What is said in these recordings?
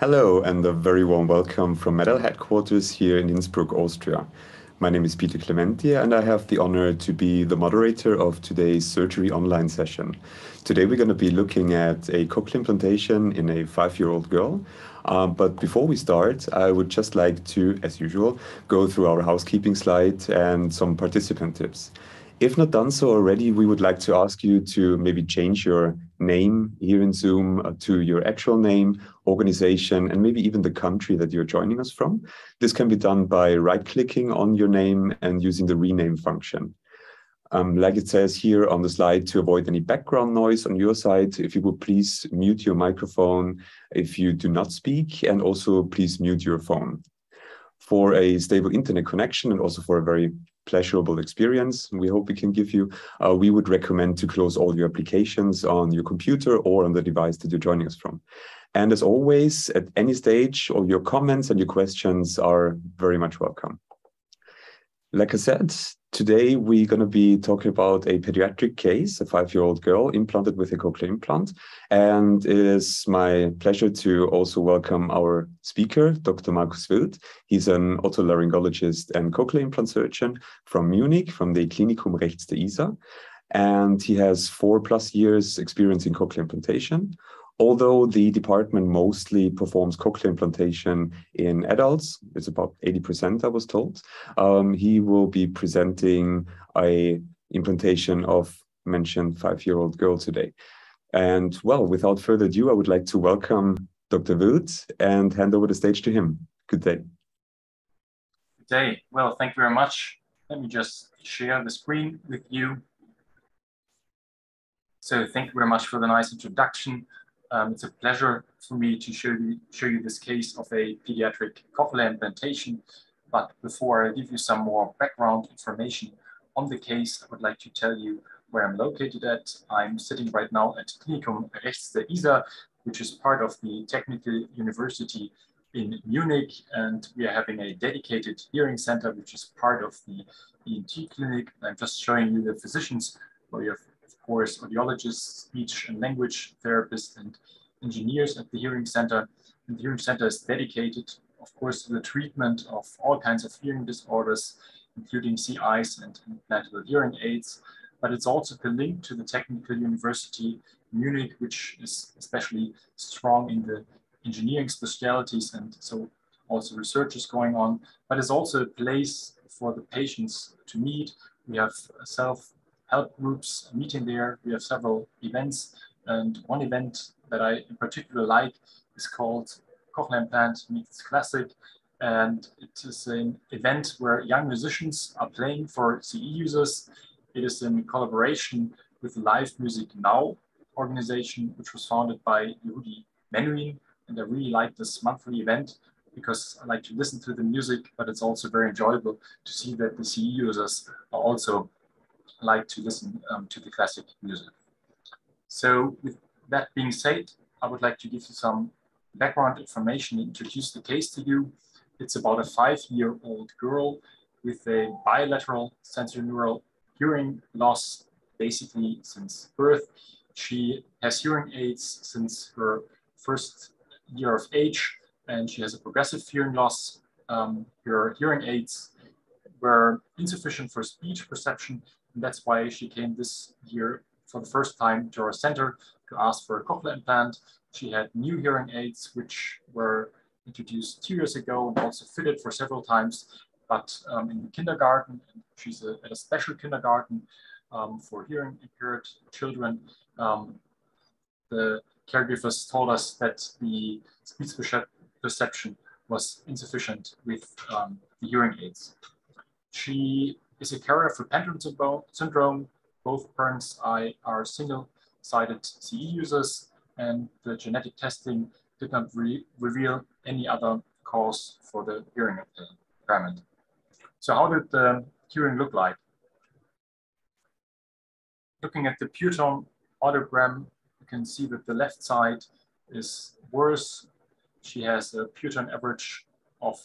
Hello, and a very warm welcome from MED-EL headquarters here in Innsbruck, Austria. My name is Peter Clementi, and I have the honor to be the moderator of today's surgery online session. Today, we're going to be looking at a cochlear implantation in a five-year-old girl. Um, but before we start, I would just like to, as usual, go through our housekeeping slide and some participant tips. If not done so already, we would like to ask you to maybe change your name here in Zoom uh, to your actual name, organization, and maybe even the country that you're joining us from. This can be done by right-clicking on your name and using the rename function. Um, like it says here on the slide, to avoid any background noise on your side, if you would please mute your microphone if you do not speak, and also please mute your phone. For a stable internet connection and also for a very pleasurable experience we hope we can give you, uh, we would recommend to close all your applications on your computer or on the device that you're joining us from. And as always, at any stage, all your comments and your questions are very much welcome. Like I said, today we're going to be talking about a pediatric case, a five-year-old girl implanted with a cochlear implant. And it is my pleasure to also welcome our speaker, Dr. Markus Wirth. He's an otolaryngologist and cochlear implant surgeon from Munich, from the Klinikum Rechts der Isar. And he has four plus years experience in cochlear implantation although the department mostly performs cochlear implantation in adults, it's about 80%, I was told, um, he will be presenting a implantation of mentioned five-year-old girl today. And well, without further ado, I would like to welcome Dr. Wirth and hand over the stage to him. Good day. Good day. Well, thank you very much. Let me just share the screen with you. So thank you very much for the nice introduction. Um, it's a pleasure for me to show you, show you this case of a pediatric cochlear implantation. But before I give you some more background information on the case, I would like to tell you where I'm located at. I'm sitting right now at Klinikum Rechts der Isar, which is part of the Technical University in Munich. And we are having a dedicated hearing center, which is part of the ENT clinic. I'm just showing you the physicians where you have course, audiologists, speech and language therapists, and engineers at the Hearing Center. And the Hearing Center is dedicated, of course, to the treatment of all kinds of hearing disorders, including CIs and implantable hearing aids. But it's also linked to the Technical University Munich, which is especially strong in the engineering specialties and so also research is going on, but it's also a place for the patients to meet. We have a self help groups meeting there. We have several events. And one event that I in particular like is called Cochlear Implant Meets Classic. And it is an event where young musicians are playing for CI users. It is in collaboration with Live Music Now organization, which was founded by Yehudi Menuhin. And I really like this monthly event because I like to listen to the music, but it's also very enjoyable to see that the CI users are also like to listen um, to the classic music. So with that being said, I would like to give you some background information, introduce the case to you. It's about a five-year-old girl with a bilateral sensorineural hearing loss, basically since birth. She has hearing aids since her first year of age, and she has a progressive hearing loss. Um, her hearing aids were insufficient for speech perception and that's why she came this year for the first time to our center to ask for a cochlear implant. She had new hearing aids, which were introduced two years ago and also fitted for several times. But um, in the kindergarten, she's a, at a special kindergarten um, for hearing impaired children. Um, the caregivers told us that the speech perception was insufficient with um, the hearing aids. She is a carrier for Pendred syndrome. Both parents are single-sided CI users, and the genetic testing did not re reveal any other cause for the hearing impairment. So how did the hearing look like? Looking at the Pure-Tone audiogram, you can see that the left side is worse. She has a Pure-Tone average of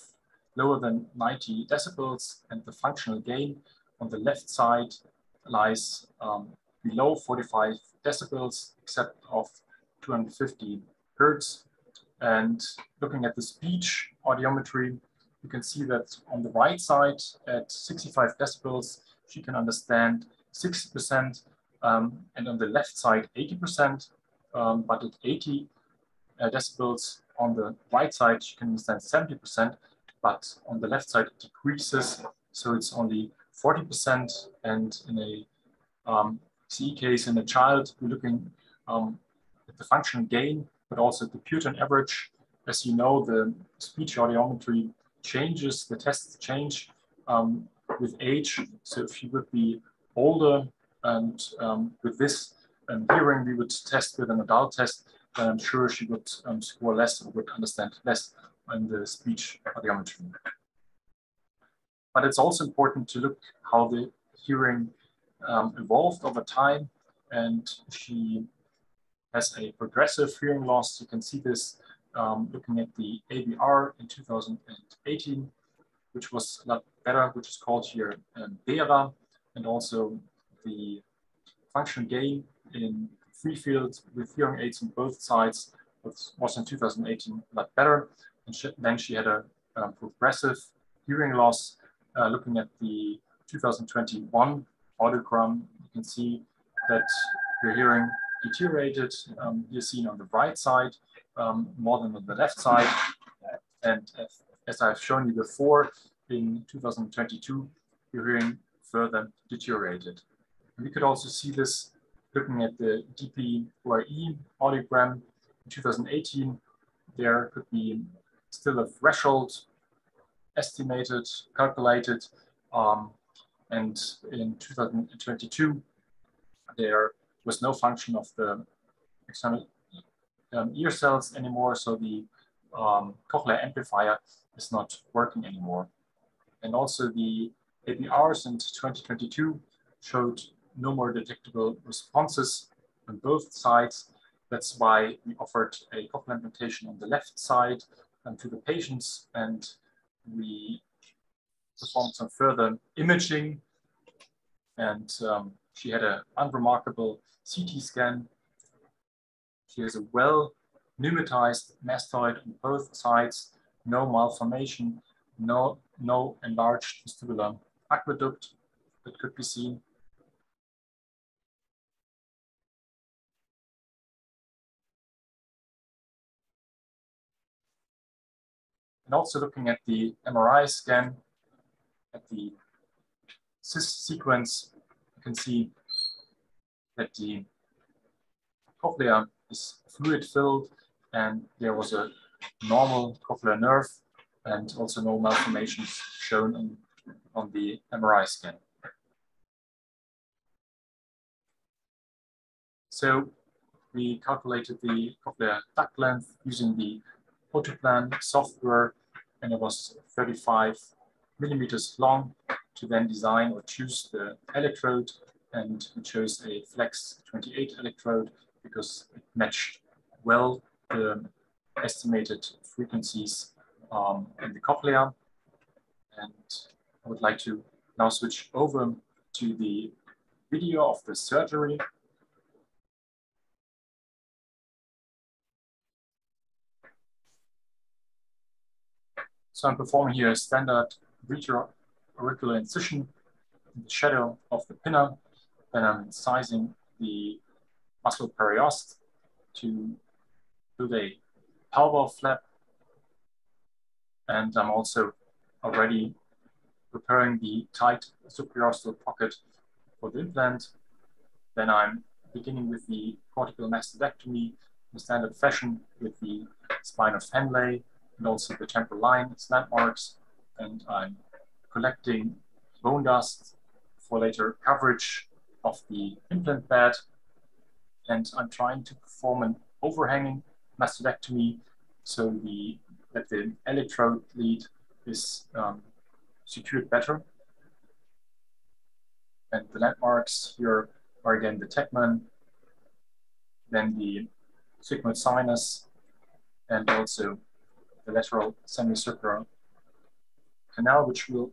lower than 90 decibels and the functional gain on the left side lies um, below 45 decibels except of 250 hertz. And looking at the speech audiometry, you can see that on the right side at 65 decibels, she can understand 60%, um, and on the left side, 80%. Um, but at 80 uh, decibels on the right side, she can understand 70%, but on the left side, it decreases. So it's only 40%. And in a um, CI case in a child, we're looking um, at the function gain, but also the Pure-Tone average. As you know, the speech audiometry changes, the tests change um, with age. So if you would be older and um, with this um, hearing, we would test with an adult test, then I'm sure she would um, score less or would understand less in the speech audiometry. But it's also important to look how the hearing um, evolved over time. And she has a progressive hearing loss. You can see this um, looking at the ABR in 2018, which was a lot better, which is called here um, BERA, and also the function gain in free fields with hearing aids on both sides was in 2018 a lot better. And she, then she had a um, progressive hearing loss. Uh, looking at the 2021 audiogram, you can see that her hearing deteriorated. Um, you're seen on the right side um, more than on the left side. And as, as I've shown you before, in 2022, your hearing further deteriorated. And we could also see this looking at the DPOAE audiogram in 2018. There could be still a threshold estimated, calculated, um, and in 2022, there was no function of the external um, ear cells anymore, so the um, cochlear amplifier is not working anymore. And also the ABRs in 2022 showed no more detectable responses on both sides. That's why we offered a cochlear implantation on the left side to the patients and we performed some further imaging and um, she had an unremarkable CT scan. She has a well pneumatized mastoid on both sides, no malformation, no, no enlarged vestibular aqueduct that could be seen. And also looking at the MRI scan, at the CISS sequence, you can see that the cochlea is fluid filled and there was a normal cochlear nerve and also no malformations shown in, on the MRI scan. So we calculated the cochlear duct length using the Otoplan software, and it was 35 millimeters long to then design or choose the electrode, and we chose a Flex 28 electrode because it matched well the estimated frequencies um, in the cochlea. And I would like to now switch over to the video of the surgery. So I'm performing here a standard retroauricular incision in the shadow of the pinna. Then I'm incising the muscle periost to do a Palva flap. And I'm also already preparing the tight subperiosteal pocket for the implant. Then I'm beginning with the cortical mastoidectomy in standard fashion with the spine of Henle and also the temporal line, its landmarks, and I'm collecting bone dust for later coverage of the implant bed. And I'm trying to perform an overhanging mastoidectomy so the that the electrode lead is um, secured better. And the landmarks here are again the tegmen, then the sigmoid sinus, and also the lateral semicircular canal, which will,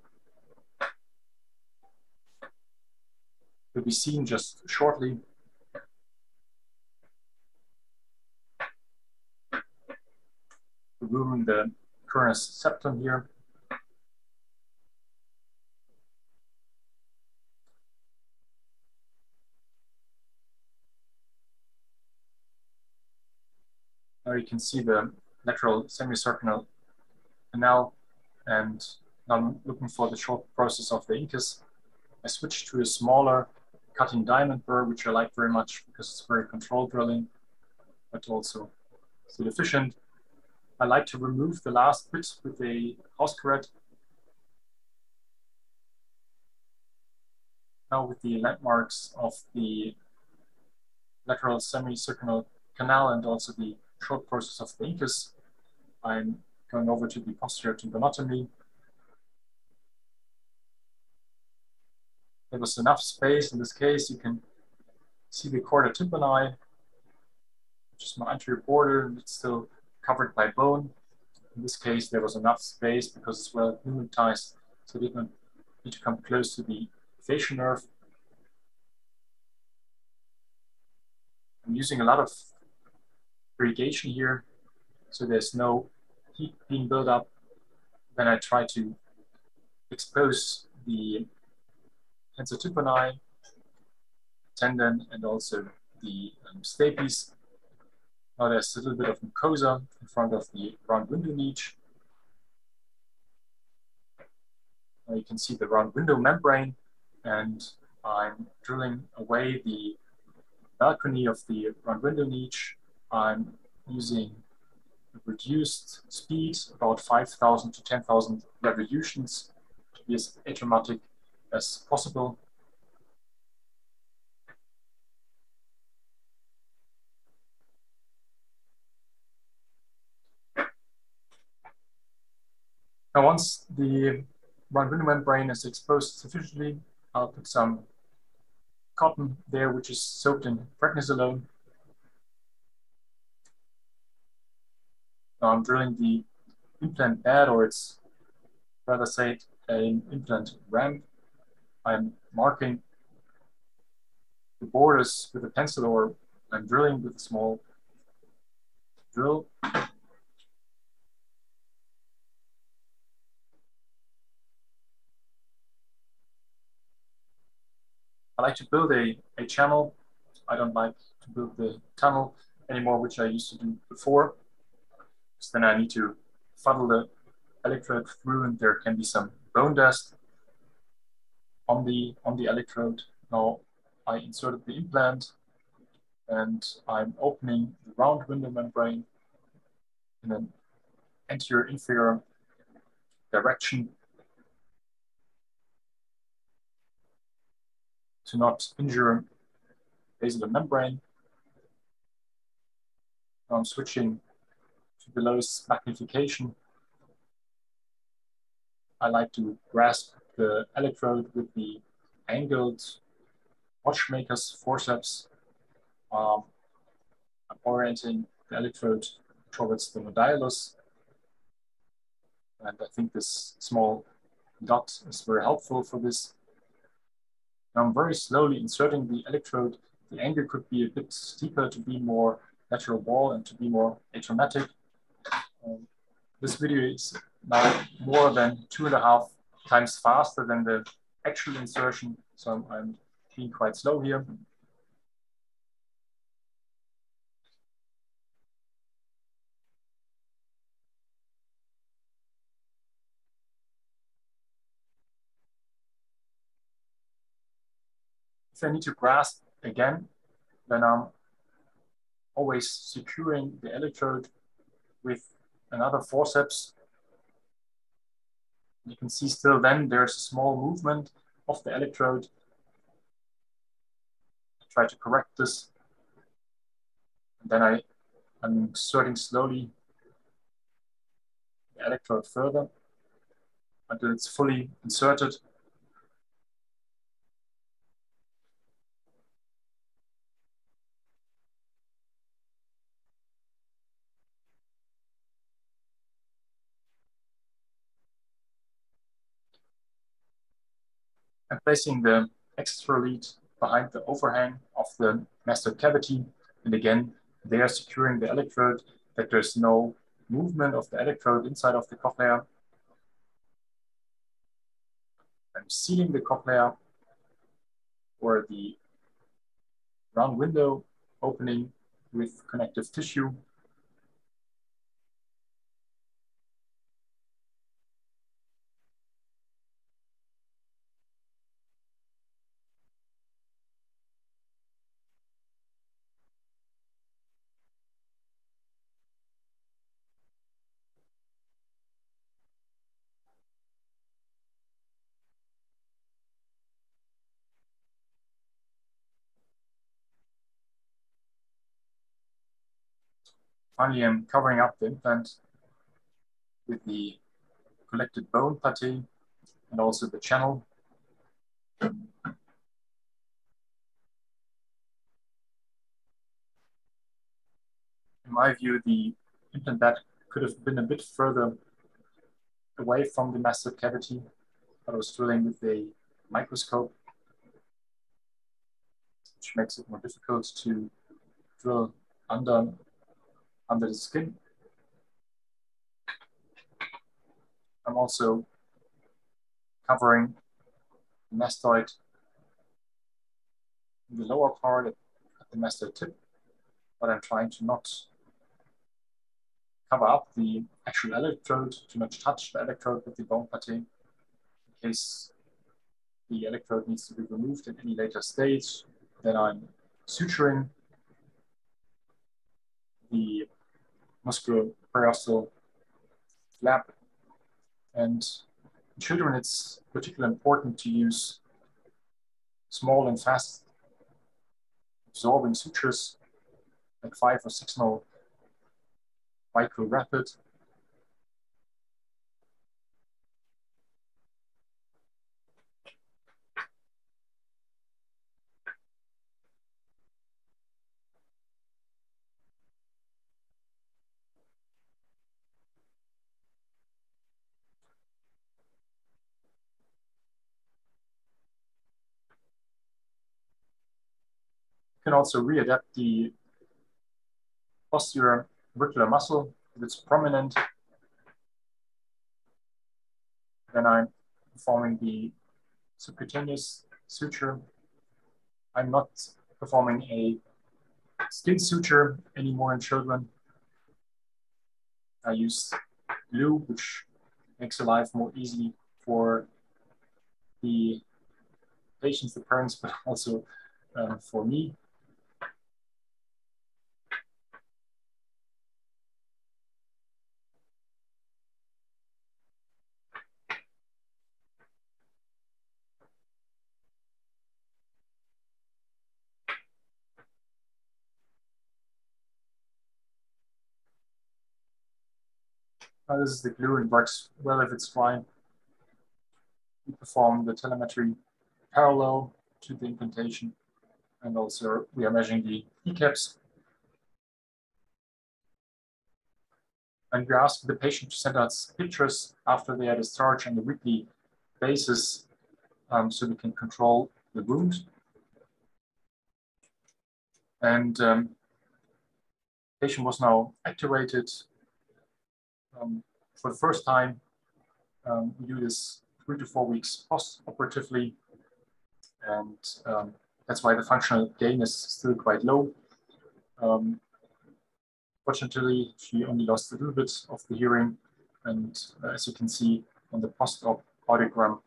will be seen just shortly. removing the Koerner septum here. Now you can see the lateral semicircular canal and now I'm looking for the short process of the incus. I switched to a smaller cutting diamond burr, which I like very much because it's very controlled drilling, but also still efficient. I like to remove the last bit with a house curette. Now with the landmarks of the lateral semicircular canal and also the short process of the I'm going over to the posterior tympanotomy. There was enough space in this case, you can see the chorda tympani, which is my anterior border, and it's still covered by bone. In this case, there was enough space because it's well pneumatized, so it didn't need to come close to the facial nerve. I'm using a lot of irrigation here, so there's no heat being built up. Then I try to expose the tensor tendon, and also the um, stapes now there's a little bit of mucosa in front of the round window niche. Now you can see the round window membrane and I'm drilling away the balcony of the round window niche. I'm using reduced speed, about 5,000 to 10,000 revolutions to be as atraumatic as possible. Now, once the round window membrane is exposed sufficiently, I'll put some cotton there, which is soaked in prednisolone. Um, I'm drilling the implant bed, or it's rather said an implant ramp. I'm marking the borders with a pencil, or I'm drilling with a small drill. I like to build a, a channel. I don't like to build the tunnel anymore, which I used to do before. Because then I need to funnel the electrode through and there can be some bone dust on the, on the electrode. Now I inserted the implant and I'm opening the round window membrane in an anterior inferior direction to not injure basilar membrane. I'm switching to the lowest magnification. I like to grasp the electrode with the angled watchmaker's forceps. Um, I'm orienting the electrode towards the modiolus. And I think this small dot is very helpful for this. Now I'm very slowly inserting the electrode. The angle could be a bit steeper to be more lateral wall and to be more atraumatic. This video is now more than two and a half times faster than the actual insertion. So I'm, I'm being quite slow here. if I need to grasp again, then I'm always securing the electrode with another forceps. You can see still then there's a small movement of the electrode. I try to correct this. And then I, I'm inserting slowly the electrode further until it's fully inserted. Placing the extra lead behind the overhang of the mastoid cavity. And again, they are securing the electrode that there's no movement of the electrode inside of the cochlea. I'm sealing the cochlea or the round window opening with connective tissue. Finally, I'm um, covering up the implant with the collected bone putty and also the channel. In my view, the implant bed could have been a bit further away from the mastoid cavity, but I was drilling with a microscope, which makes it more difficult to drill under under the skin. I'm also covering the mastoid in the lower part at the mastoid tip, but I'm trying to not cover up the actual electrode, to not touch the electrode with the bone putty in case the electrode needs to be removed at any later stage. Then I'm suturing the musculoperiosteal flap. And in children, it's particularly important to use small and fast absorbing sutures like five or six mil micro rapid can also readapt the posterior auricular muscle if it's prominent. Then I'm performing the subcutaneous suture. I'm not performing a skin suture anymore in children. I use glue, which makes the life more easy for the patients, the parents, but also uh, for me. This is the glue and works well if it's fine. We perform the telemetry parallel to the implantation. And also we are measuring the ECAPS. And we ask the patient to send us pictures after they are discharged on a weekly basis um, so we can control the wound. And um, patient was now activated um, for the first time, um, we do this three to four weeks post-operatively, and um, that's why the functional gain is still quite low. Um, fortunately, she only lost a little bit of the hearing, and uh, as you can see on the post-op audiogram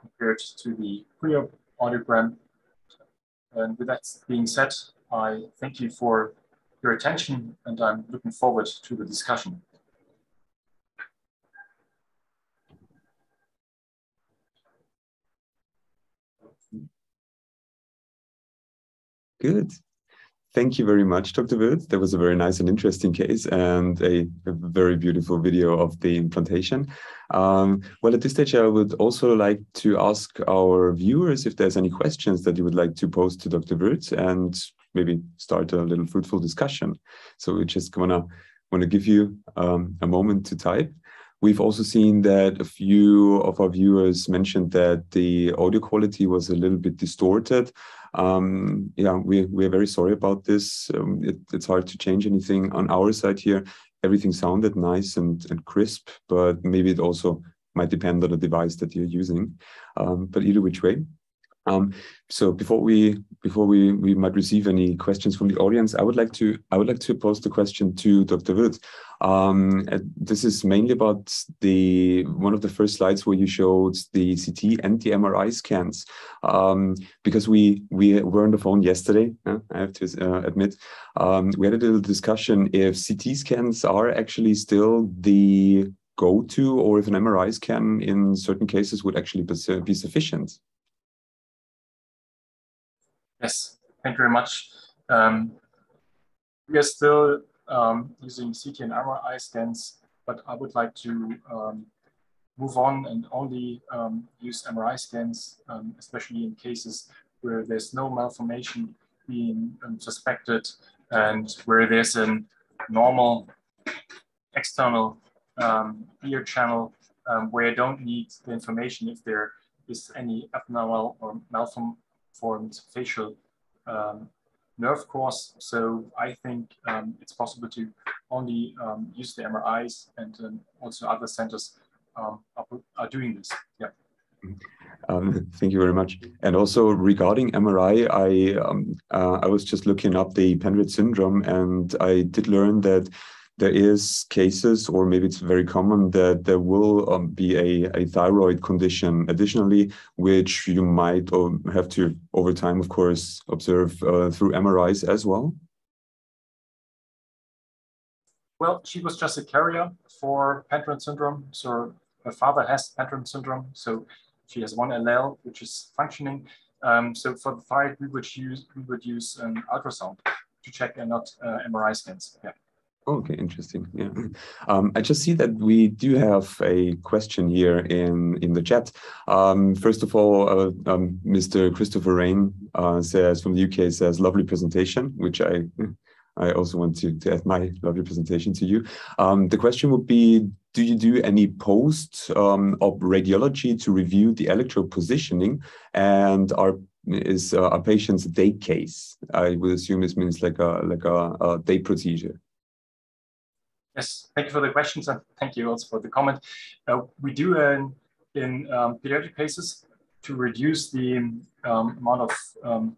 compared to the pre-op audiogram. And with that being said, I thank you for your attention, and I'm looking forward to the discussion. Good. Thank you very much, Dr. Wirth. That was a very nice and interesting case and a, a very beautiful video of the implantation. Um, well, at this stage, I would also like to ask our viewers if there's any questions that you would like to pose to Dr. Wirth and maybe start a little fruitful discussion. So we're just gonna want to give you um, a moment to type. We've also seen that a few of our viewers mentioned that the audio quality was a little bit distorted. Um, yeah, we, we're very sorry about this. Um, it, it's hard to change anything on our side here. everything sounded nice and, and crisp, but maybe it also might depend on the device that you're using. Um, but either which way, um, so before we before we, we might receive any questions from the audience, I would like to I would like to pose the question to Dr. Wirth. Um, this is mainly about the one of the first slides where you showed the CT and the MRI scans. Um, because we we were on the phone yesterday, uh, I have to uh, admit, um, we had a little discussion if CT scans are actually still the go-to, or if an MRI scan in certain cases would actually be sufficient. Yes, thank you very much. Um, we are still um, using CT and MRI scans, but I would like to um, move on and only um, use MRI scans, um, especially in cases where there's no malformation being um, suspected and where there's a normal external ear channel where I don't need the information if there is any abnormal or malformed facial um, nerve course. So I think um, it's possible to only um, use the MRIs and um, also other centers um, are, are, doing this. Yeah. Um, thank you very much. And also regarding MRI, I uh, I was just looking up the Pendred syndrome, and I did learn that there is cases, or maybe it's very common, that there will um, be a, a thyroid condition additionally, which you might um, have to, over time, of course, observe uh, through MRIs as well? Well, she was just a carrier for Pendred syndrome. So her father has Pendred syndrome. So she has one allele, which is functioning. Um, so for the thyroid, we would use we would use an ultrasound to check and not uh, MRI scans. Yeah. Okay, interesting. Yeah, um, I just see that we do have a question here in in the chat. Um, first of all, uh, um, Mr. Christopher Rain uh, says from the UK says lovely presentation, which I I also want to, to add my lovely presentation to you. Um, the question would be: Do you do any post um, of radiology to review the electrode positioning, and are is uh, a patient's day case? I would assume this means like a like a, a day procedure. Yes, thank you for the questions and thank you also for the comment. Uh, we do in, in um, pediatric cases to reduce the um, amount of um,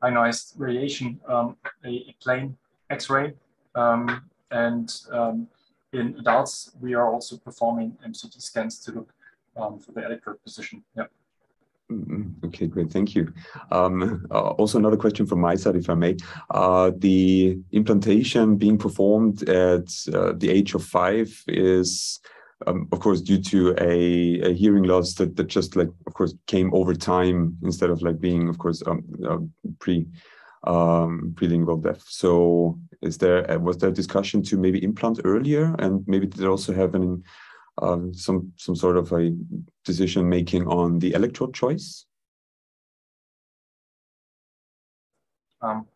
ionized radiation, um, a, a, plain X-ray. Um, and um, in adults, we are also performing MCT scans to look for the electrode position. Yeah. Mm-hmm. Okay, great. Thank you. Um, uh, also, another question from my side, if I may. Uh, the implantation being performed at uh, the age of five is, um, of course, due to a, a, hearing loss that, that just like, of course, came over time instead of like being, of course, um, uh, pre um, prelingual deaf. So, is there uh, was there a discussion to maybe implant earlier, and maybe did it also have an um, some some sort of a decision making on the electrode choice? Um,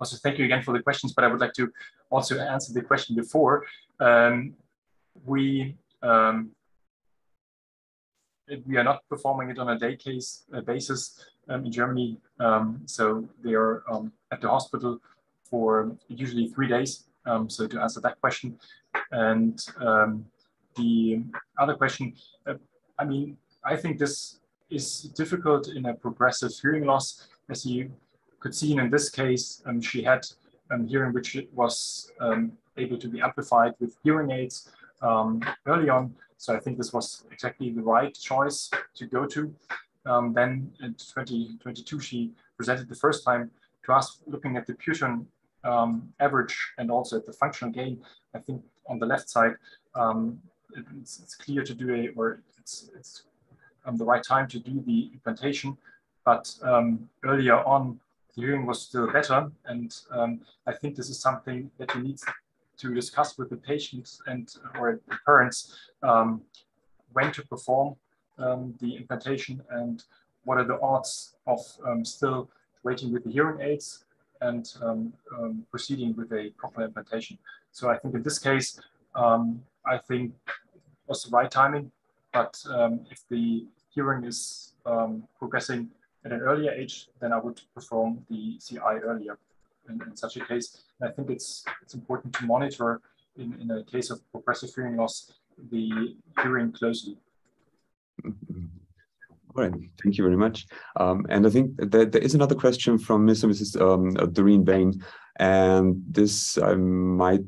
also, thank you again for the questions, but I would like to also answer the question before. Um, we um, we are not performing it on a day case uh, basis um, in Germany, um, so they are um, at the hospital for usually three days. so to answer that question, and the other question, uh, I mean, I think this is difficult in a progressive hearing loss. As you could see in this case, um, she had um, hearing which was um, able to be amplified with hearing aids um, early on. So I think this was exactly the right choice to go to. Um, then in 2022, she presented the first time to us looking at the Pure-Tone um, average and also at the functional gain. I think on the left side, it's, it's clear to do a, or it's, it's um, the right time to do the implantation. But um, earlier on, the hearing was still better. And um, I think this is something that you need to discuss with the patients and or the parents um, when to perform um, the implantation and what are the odds of um, still waiting with the hearing aids and proceeding with a proper implantation. So I think in this case, I think was the right timing. But um, if the hearing is um, progressing at an earlier age, then I would perform the CI earlier in, in such a case. And I think it's it's important to monitor in, in a case of progressive hearing loss, the hearing closely. All right, thank you very much. Um, and I think that there is another question from Mr. Mrs. Um, Doreen Bain, and this I might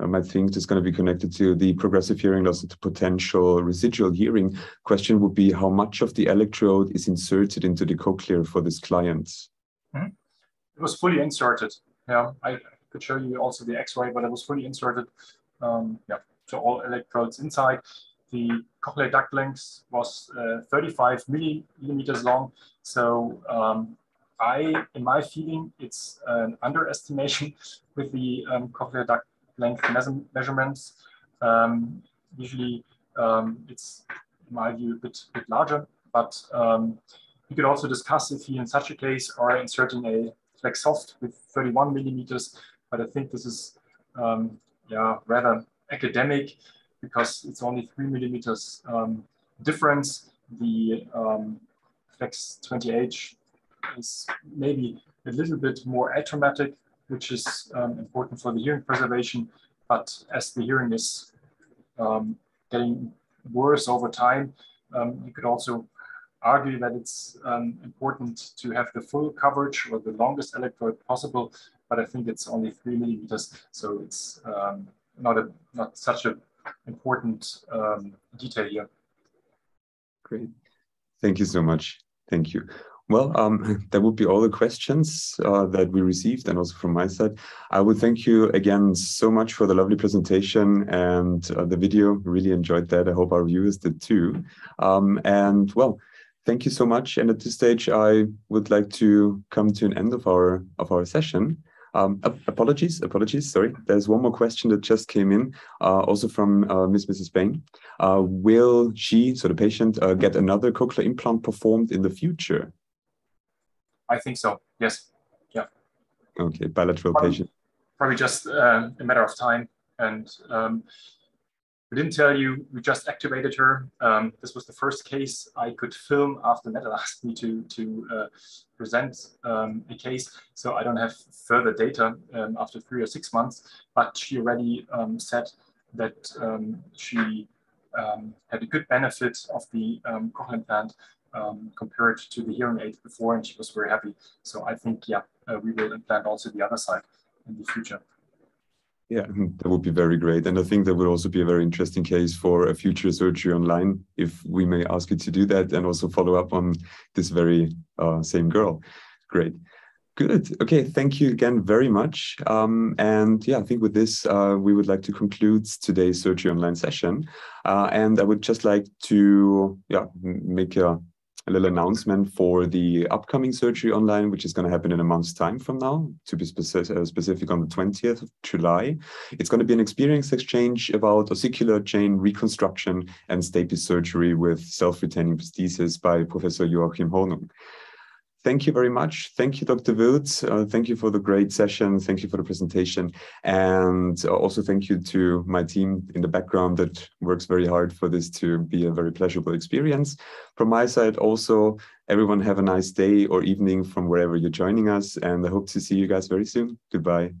I might think is going to be connected to the progressive hearing loss and the potential residual hearing. Question would be how much of the electrode is inserted into the cochlear for this client? Mm -hmm. It was fully inserted. Yeah, I could show you also the X-ray, but it was fully inserted. Um, yeah, so all electrodes inside. The cochlear duct length was uh, 35 millimeters long. So um, I, in my feeling, it's an underestimation with the um, cochlear duct length measurements. Um, usually, um, it's, in my view, a bit, bit larger, but um, we could also discuss if he, in such a case, are inserting a flex soft with 31 millimeters, but I think this is um, yeah rather academic because it's only three millimeters um, difference. The um, Flex 28 is maybe a little bit more atraumatic, which is um, important for the hearing preservation. But as the hearing is um, getting worse over time, um, you could also argue that it's um, important to have the full coverage or the longest electrode possible, but I think it's only three millimeters, so it's um, not a not such an important um, detail here. Great, thank you so much. Thank you. Well, um, that would be all the questions uh, that we received and also from my side. I would thank you again so much for the lovely presentation and uh, the video. Really enjoyed that. I hope our viewers did too. Um, and well, thank you so much. And at this stage, I would like to come to an end of our of our session. Um, apologies, apologies, sorry. There's one more question that just came in, uh, also from uh, Miss Mrs. Bain. Uh, will she, so the patient, uh, get another cochlear implant performed in the future? I think so, yes. Yeah. Okay, bilateral probably, patient. Probably just uh, a matter of time. And um, we didn't tell you, we just activated her. Um, this was the first case I could film after Meta asked me to, to uh, present um, a case. So I don't have further data um, after three or six months, but she already um, said that um, she um, had a good benefit of the um, cochlear implant compared to the hearing aid before, and she was very happy. So I think, yeah, uh, we will implant also the other side in the future. Yeah, that would be very great. And I think that would also be a very interesting case for a future surgery online, if we may ask you to do that and also follow up on this very uh, same girl. Great. Good. Okay. Thank you again very much. Um, and yeah, I think with this, uh, we would like to conclude today's surgery online session. Uh, and I would just like to yeah make a a little announcement for the upcoming surgery online, which is going to happen in a month's time from now, to be specific, uh, specific on the 20th of July. It's going to be an experience exchange about ossicular chain reconstruction and stapes surgery with self-retaining prosthesis by Professor Joachim Hornung. Thank you very much. Thank you, Dr. Wirth. Uh, thank you for the great session. Thank you for the presentation. And uh, also thank you to my team in the background that works very hard for this to be a very pleasurable experience. From my side, also, everyone have a nice day or evening from wherever you're joining us. And I hope to see you guys very soon. Goodbye.